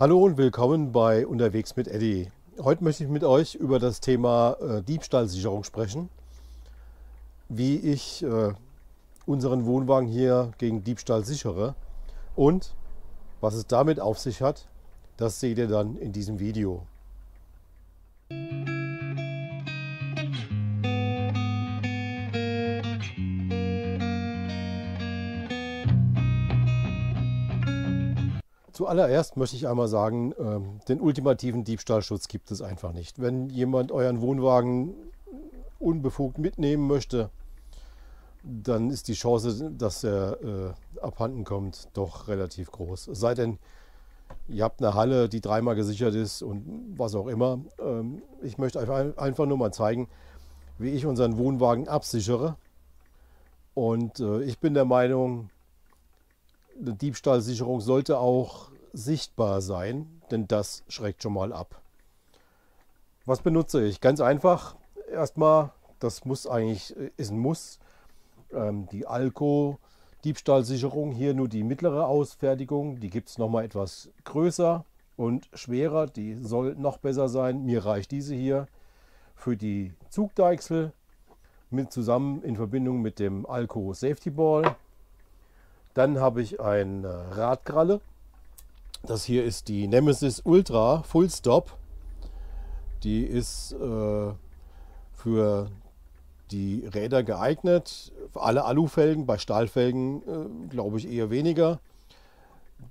Hallo und willkommen bei Unterwegs mit Eddie. Heute möchte ich mit euch über das Thema äh, Diebstahlsicherung sprechen. Wie ich äh, unseren Wohnwagen hier gegen Diebstahl sichere und was es damit auf sich hat, das seht ihr dann in diesem Video. Zuallererst möchte ich einmal sagen, ähm, den ultimativen Diebstahlschutz gibt es einfach nicht. Wenn jemand euren Wohnwagen unbefugt mitnehmen möchte, dann ist die Chance, dass er äh, abhanden kommt, doch relativ groß. Es sei denn, ihr habt eine Halle, die dreimal gesichert ist und was auch immer. Ähm, ich möchte einfach, einfach nur mal zeigen, wie ich unseren Wohnwagen absichere. Und äh, ich bin der Meinung, eine Diebstahlsicherung sollte auch sichtbar sein, denn das schreckt schon mal ab. Was benutze ich? Ganz einfach. Erstmal, das muss eigentlich, ist ein Muss, ähm, die Alco Diebstahlsicherung. Hier nur die mittlere Ausfertigung. Die gibt es nochmal etwas größer und schwerer. Die soll noch besser sein. Mir reicht diese hier für die Zugdeichsel mit zusammen in Verbindung mit dem Alco Safety Ball. Dann habe ich eine Radkralle. Das hier ist die Nemesis Ultra Full Stop. Die ist äh, für die Räder geeignet. Für alle Alufelgen, bei Stahlfelgen äh, glaube ich eher weniger.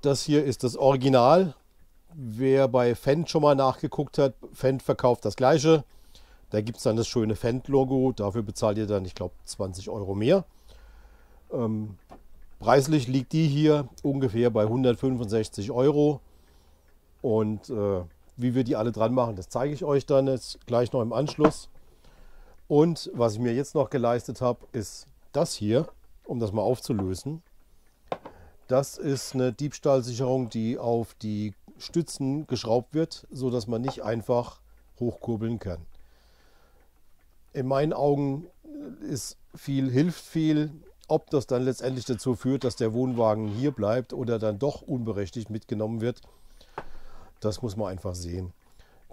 Das hier ist das Original. Wer bei Fendt schon mal nachgeguckt hat, Fendt verkauft das gleiche. Da gibt es dann das schöne Fendt-Logo. Dafür bezahlt ihr dann, ich glaube, 20 Euro mehr. Ähm, Preislich liegt die hier ungefähr bei 165 Euro. Und äh, wie wir die alle dran machen, das zeige ich euch dann jetzt gleich noch im Anschluss. Und was ich mir jetzt noch geleistet habe, ist das hier, um das mal aufzulösen. Das ist eine Diebstahlsicherung, die auf die Stützen geschraubt wird, sodass man nicht einfach hochkurbeln kann. In meinen Augen ist viel, hilft viel. Ob das dann letztendlich dazu führt, dass der Wohnwagen hier bleibt oder dann doch unberechtigt mitgenommen wird, das muss man einfach sehen.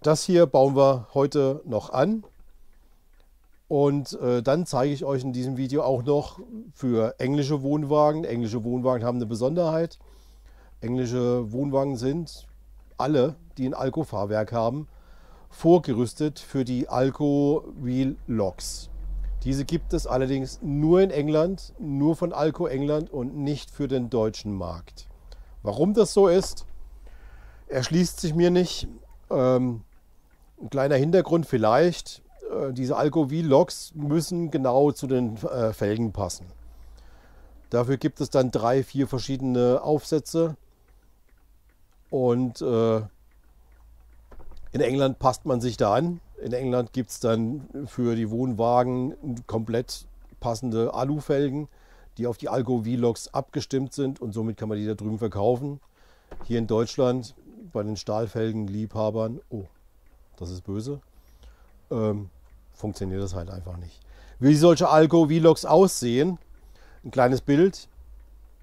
Das hier bauen wir heute noch an. Und äh, dann zeige ich euch in diesem Video auch noch für englische Wohnwagen. Englische Wohnwagen haben eine Besonderheit. Englische Wohnwagen sind alle, die ein Alco-Fahrwerk haben, vorgerüstet für die Alco Wheel Locks. Diese gibt es allerdings nur in England, nur von Alco England und nicht für den deutschen Markt. Warum das so ist, erschließt sich mir nicht. Ähm, ein kleiner Hintergrund vielleicht, äh, diese Alco V-Loks müssen genau zu den äh, Felgen passen. Dafür gibt es dann drei, vier verschiedene Aufsätze und äh, in England passt man sich da an. In England gibt es dann für die Wohnwagen komplett passende Alufelgen, die auf die Alco V-Loks abgestimmt sind und somit kann man die da drüben verkaufen. Hier in Deutschland bei den Stahlfelgen-Liebhabern, oh, das ist böse, ähm, funktioniert das halt einfach nicht. Wie solche Alco V-Loks aussehen, ein kleines Bild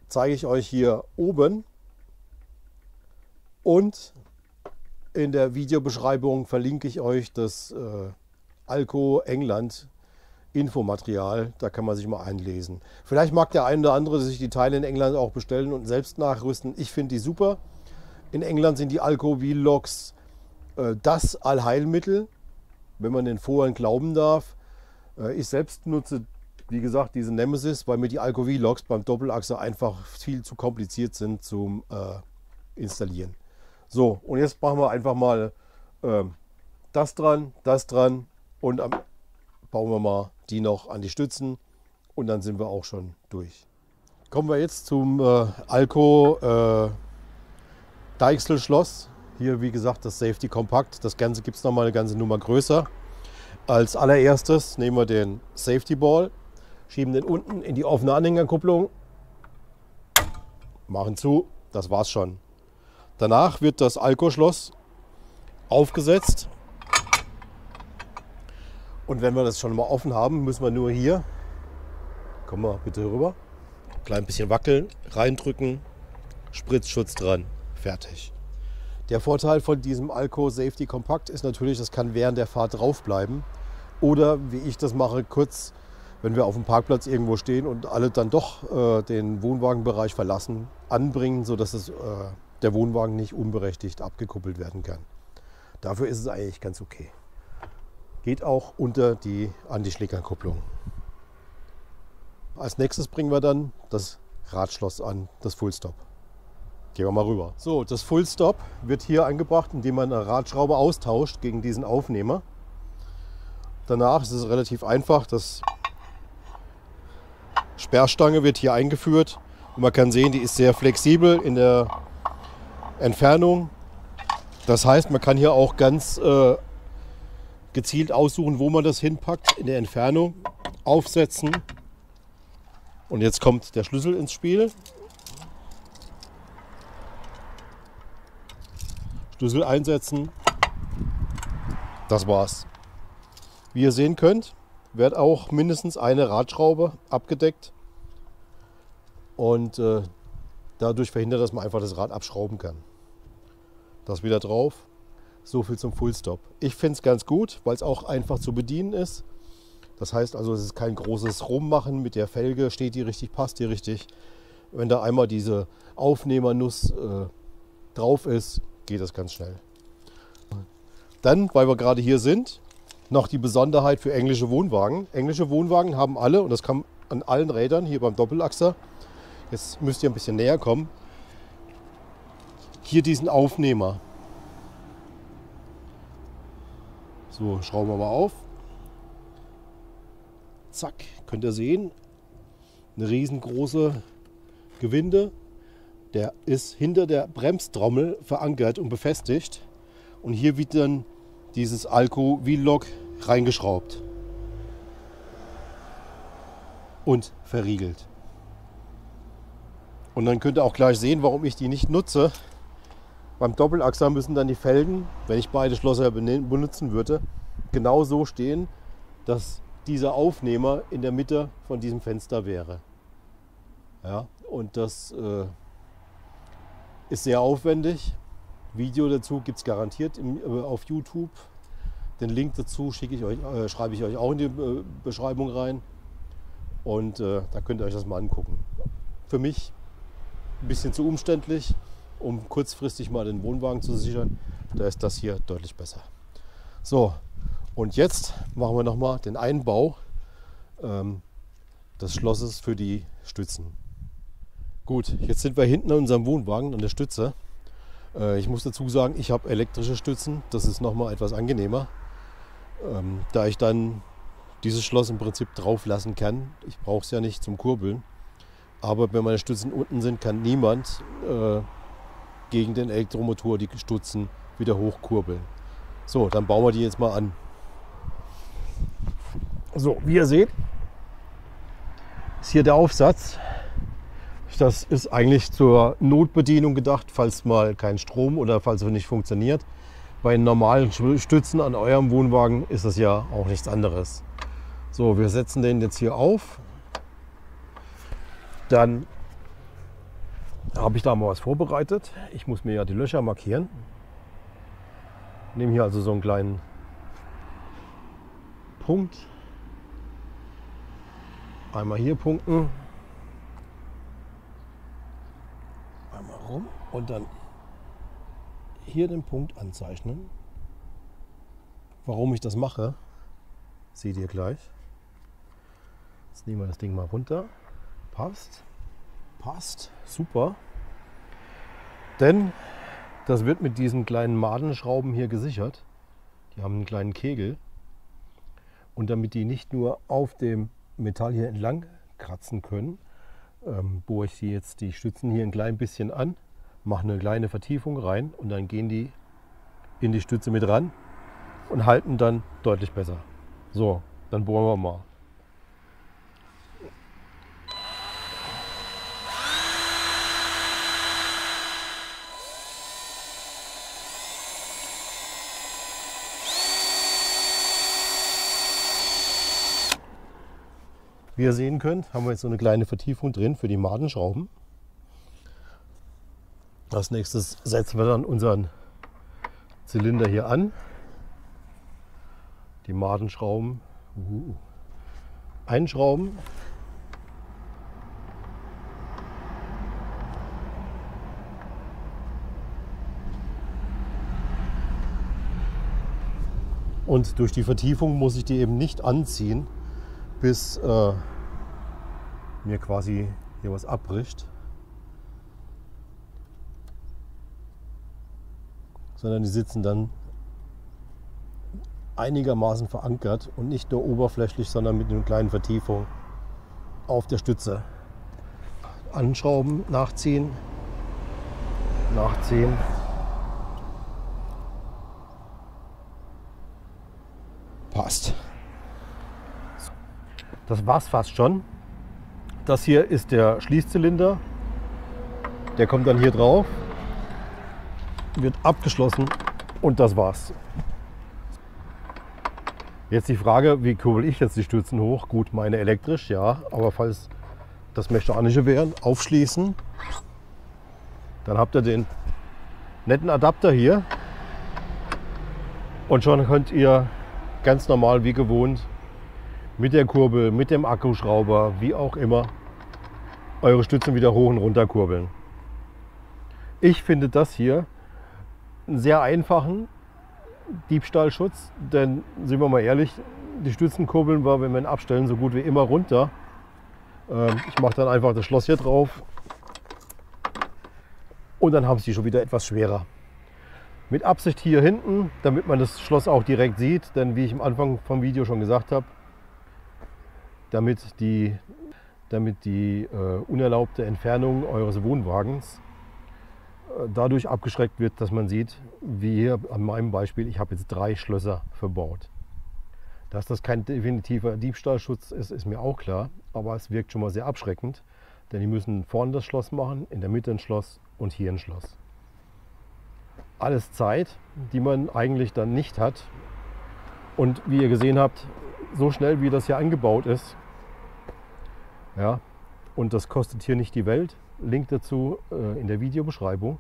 zeige ich euch hier oben und in der Videobeschreibung verlinke ich euch das äh, Alco England Infomaterial. Da kann man sich mal einlesen. Vielleicht mag der eine oder andere sich die Teile in England auch bestellen und selbst nachrüsten. Ich finde die super. In England sind die Alco V-Logs äh, das Allheilmittel, wenn man den Foren glauben darf. Äh, ich selbst nutze, wie gesagt, diese Nemesis, weil mir die Alco V-Logs beim Doppelachse einfach viel zu kompliziert sind zum äh, Installieren. So, und jetzt machen wir einfach mal ähm, das dran, das dran und am, bauen wir mal die noch an die Stützen und dann sind wir auch schon durch. Kommen wir jetzt zum äh, Alco äh, Deichsel-Schloss. Hier, wie gesagt, das Safety Kompakt. Das Ganze gibt es nochmal eine ganze Nummer größer. Als allererstes nehmen wir den Safety Ball, schieben den unten in die offene Anhängerkupplung, machen zu, das war's schon. Danach wird das Alkoschloss aufgesetzt. Und wenn wir das schon mal offen haben, müssen wir nur hier, komm mal bitte rüber, klein bisschen wackeln, reindrücken, Spritzschutz dran, fertig. Der Vorteil von diesem Alco Safety Compact ist natürlich, das kann während der Fahrt draufbleiben. Oder wie ich das mache, kurz, wenn wir auf dem Parkplatz irgendwo stehen und alle dann doch äh, den Wohnwagenbereich verlassen, anbringen, sodass es, äh, der Wohnwagen nicht unberechtigt abgekuppelt werden kann. Dafür ist es eigentlich ganz okay. Geht auch unter die Anti-Schlickerkupplung. Als nächstes bringen wir dann das Radschloss an, das Full Stop. Gehen wir mal rüber. So, das Full Stop wird hier angebracht, indem man eine Radschraube austauscht gegen diesen Aufnehmer. Danach ist es relativ einfach. Das Sperrstange wird hier eingeführt und man kann sehen, die ist sehr flexibel in der Entfernung. Das heißt, man kann hier auch ganz äh, gezielt aussuchen, wo man das hinpackt in der Entfernung, aufsetzen. Und jetzt kommt der Schlüssel ins Spiel. Schlüssel einsetzen. Das war's. Wie ihr sehen könnt, wird auch mindestens eine Radschraube abgedeckt und äh, dadurch verhindert, dass man einfach das Rad abschrauben kann. Das wieder drauf. So viel zum Fullstop. Ich finde es ganz gut, weil es auch einfach zu bedienen ist. Das heißt also, es ist kein großes Rummachen mit der Felge, steht die richtig, passt die richtig. Wenn da einmal diese Aufnehmernuss äh, drauf ist, geht das ganz schnell. Dann, weil wir gerade hier sind, noch die Besonderheit für englische Wohnwagen. Englische Wohnwagen haben alle, und das kann an allen Rädern hier beim Doppelachser, jetzt müsst ihr ein bisschen näher kommen, hier diesen Aufnehmer. So, schrauben wir mal auf. Zack, könnt ihr sehen, eine riesengroße Gewinde der ist hinter der Bremstrommel verankert und befestigt. Und hier wird dann dieses Alco V-Lock reingeschraubt und verriegelt. Und dann könnt ihr auch gleich sehen, warum ich die nicht nutze. Beim Doppelachser müssen dann die Felgen, wenn ich beide Schlosser benutzen würde, genau so stehen, dass dieser Aufnehmer in der Mitte von diesem Fenster wäre. Ja, und das äh, ist sehr aufwendig. Video dazu gibt es garantiert im, äh, auf YouTube. Den Link dazu schicke ich euch, äh, schreibe ich euch auch in die äh, Beschreibung rein. Und äh, da könnt ihr euch das mal angucken. Für mich ein bisschen zu umständlich, um kurzfristig mal den Wohnwagen zu sichern. Da ist das hier deutlich besser. So, und jetzt machen wir nochmal den Einbau ähm, des Schlosses für die Stützen. Gut, jetzt sind wir hinten an unserem Wohnwagen an der Stütze. Äh, ich muss dazu sagen, ich habe elektrische Stützen. Das ist nochmal etwas angenehmer, ähm, da ich dann dieses Schloss im Prinzip drauf lassen kann. Ich brauche es ja nicht zum Kurbeln. Aber wenn meine Stützen unten sind, kann niemand äh, gegen den Elektromotor die Stützen wieder hochkurbeln. So, dann bauen wir die jetzt mal an. So, wie ihr seht, ist hier der Aufsatz. Das ist eigentlich zur Notbedienung gedacht, falls mal kein Strom oder falls es nicht funktioniert. Bei normalen Stützen an eurem Wohnwagen ist das ja auch nichts anderes. So, wir setzen den jetzt hier auf. Dann habe ich da mal was vorbereitet. Ich muss mir ja die Löcher markieren. Nehme hier also so einen kleinen Punkt. Einmal hier punkten rum und dann hier den Punkt anzeichnen. Warum ich das mache, seht ihr gleich. Jetzt nehmen wir das Ding mal runter. Passt. Passt. Super. Denn das wird mit diesen kleinen Madenschrauben hier gesichert. Die haben einen kleinen Kegel. Und damit die nicht nur auf dem Metall hier entlang kratzen können, ähm, bohre ich sie jetzt die Stützen hier ein klein bisschen an, mache eine kleine Vertiefung rein und dann gehen die in die Stütze mit ran und halten dann deutlich besser. So, dann bohren wir mal. Wie ihr sehen könnt, haben wir jetzt so eine kleine Vertiefung drin für die Madenschrauben. Als nächstes setzen wir dann unseren Zylinder hier an. Die Madenschrauben uh, einschrauben. Und durch die Vertiefung muss ich die eben nicht anziehen, bis äh, mir quasi hier was abbricht. Sondern die sitzen dann einigermaßen verankert und nicht nur oberflächlich, sondern mit einer kleinen Vertiefung auf der Stütze. Anschrauben, nachziehen, nachziehen. Passt. Das war's fast schon. Das hier ist der Schließzylinder. Der kommt dann hier drauf, wird abgeschlossen und das war's. Jetzt die Frage, wie kurbel ich jetzt die Stützen hoch? Gut, meine elektrisch, ja, aber falls das mechanische wären, aufschließen. Dann habt ihr den netten Adapter hier und schon könnt ihr ganz normal wie gewohnt mit der Kurbel, mit dem Akkuschrauber, wie auch immer, eure Stützen wieder hoch und runter kurbeln. Ich finde das hier einen sehr einfachen Diebstahlschutz, denn sind wir mal ehrlich, die Stützen kurbeln wir, wenn wir ihn abstellen, so gut wie immer runter. Ähm, ich mache dann einfach das Schloss hier drauf und dann haben sie schon wieder etwas schwerer. Mit Absicht hier hinten, damit man das Schloss auch direkt sieht, denn wie ich am Anfang vom Video schon gesagt habe, damit die, damit die äh, unerlaubte Entfernung eures Wohnwagens äh, dadurch abgeschreckt wird, dass man sieht, wie hier an meinem Beispiel, ich habe jetzt drei Schlösser verbaut. Dass das kein definitiver Diebstahlschutz ist, ist mir auch klar, aber es wirkt schon mal sehr abschreckend, denn die müssen vorne das Schloss machen, in der Mitte ein Schloss und hier ein Schloss. Alles Zeit, die man eigentlich dann nicht hat. Und wie ihr gesehen habt, so schnell wie das hier angebaut ist, ja, und das kostet hier nicht die Welt. Link dazu äh, in der Videobeschreibung.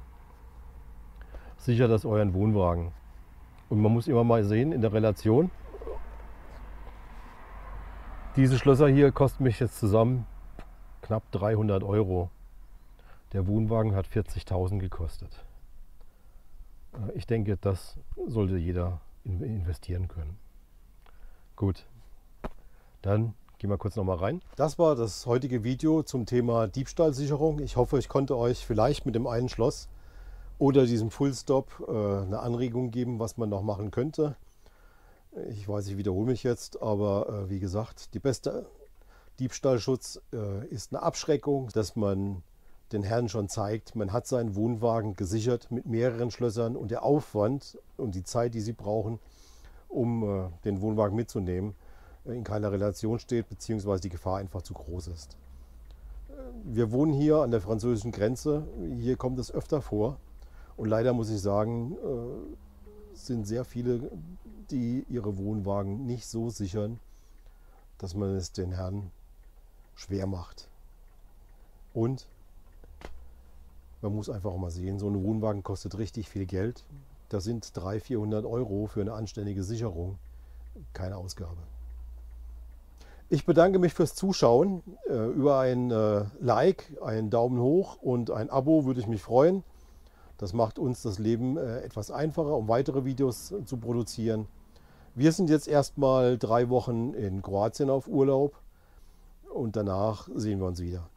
Sichert das euren Wohnwagen. Und man muss immer mal sehen in der Relation. Diese Schlösser hier kosten mich jetzt zusammen knapp 300 Euro. Der Wohnwagen hat 40.000 gekostet. Äh, ich denke, das sollte jeder investieren können. Gut, dann Gehen wir kurz noch mal rein. Das war das heutige Video zum Thema Diebstahlsicherung. Ich hoffe, ich konnte euch vielleicht mit dem einen Schloss oder diesem Fullstop äh, eine Anregung geben, was man noch machen könnte. Ich weiß, ich wiederhole mich jetzt, aber äh, wie gesagt, die beste Diebstahlschutz äh, ist eine Abschreckung, dass man den Herren schon zeigt, man hat seinen Wohnwagen gesichert mit mehreren Schlössern und der Aufwand und die Zeit, die sie brauchen, um äh, den Wohnwagen mitzunehmen, in keiner Relation steht, beziehungsweise die Gefahr einfach zu groß ist. Wir wohnen hier an der französischen Grenze. Hier kommt es öfter vor. Und leider muss ich sagen, äh, sind sehr viele, die ihre Wohnwagen nicht so sichern, dass man es den Herren schwer macht. Und man muss einfach mal sehen, so ein Wohnwagen kostet richtig viel Geld. Da sind 300, 400 Euro für eine anständige Sicherung keine Ausgabe. Ich bedanke mich fürs Zuschauen. Äh, über ein äh, Like, einen Daumen hoch und ein Abo würde ich mich freuen. Das macht uns das Leben äh, etwas einfacher, um weitere Videos zu produzieren. Wir sind jetzt erstmal drei Wochen in Kroatien auf Urlaub und danach sehen wir uns wieder.